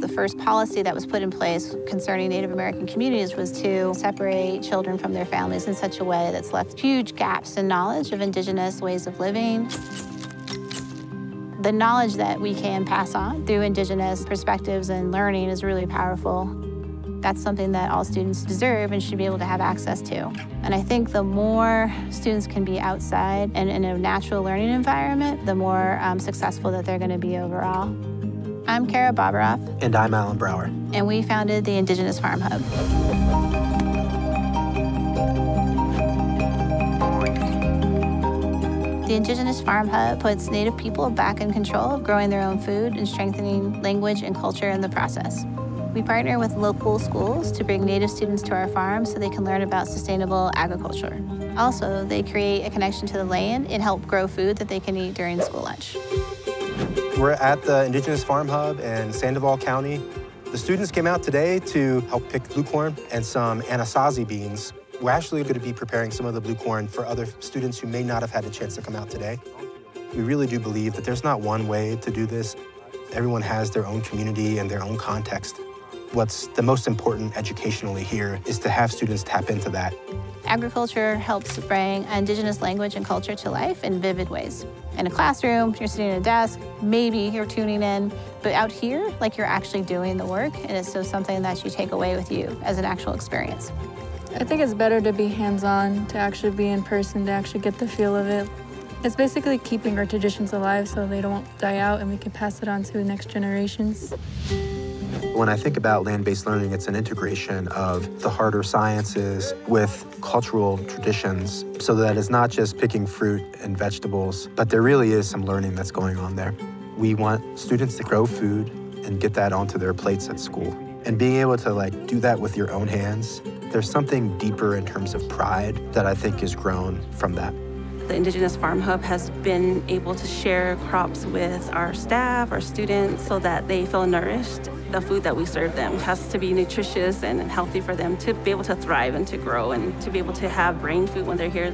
The first policy that was put in place concerning Native American communities was to separate children from their families in such a way that's left huge gaps in knowledge of indigenous ways of living. The knowledge that we can pass on through indigenous perspectives and learning is really powerful. That's something that all students deserve and should be able to have access to. And I think the more students can be outside and in a natural learning environment, the more um, successful that they're going to be overall. I'm Kara Bobroff. And I'm Alan Brower. And we founded the Indigenous Farm Hub. The Indigenous Farm Hub puts Native people back in control of growing their own food and strengthening language and culture in the process. We partner with local schools to bring Native students to our farm so they can learn about sustainable agriculture. Also, they create a connection to the land and help grow food that they can eat during school lunch. We're at the Indigenous Farm Hub in Sandoval County. The students came out today to help pick blue corn and some anasazi beans. We're actually going to be preparing some of the blue corn for other students who may not have had a chance to come out today. We really do believe that there's not one way to do this. Everyone has their own community and their own context. What's the most important educationally here is to have students tap into that. Agriculture helps bring indigenous language and culture to life in vivid ways. In a classroom, you're sitting at a desk, maybe you're tuning in, but out here, like you're actually doing the work, and it's so something that you take away with you as an actual experience. I think it's better to be hands-on, to actually be in person, to actually get the feel of it. It's basically keeping our traditions alive so they don't die out and we can pass it on to the next generations. When I think about land-based learning, it's an integration of the harder sciences with cultural traditions so that it's not just picking fruit and vegetables, but there really is some learning that's going on there. We want students to grow food and get that onto their plates at school. And being able to like do that with your own hands, there's something deeper in terms of pride that I think is grown from that. The Indigenous Farm Hub has been able to share crops with our staff, our students, so that they feel nourished. The food that we serve them has to be nutritious and healthy for them to be able to thrive and to grow and to be able to have brain food when they're here.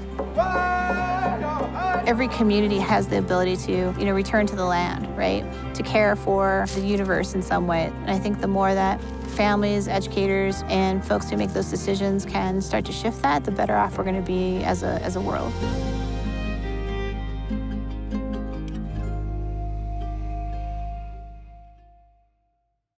Every community has the ability to, you know, return to the land, right? To care for the universe in some way. And I think the more that families, educators, and folks who make those decisions can start to shift that, the better off we're going to be as a, as a world.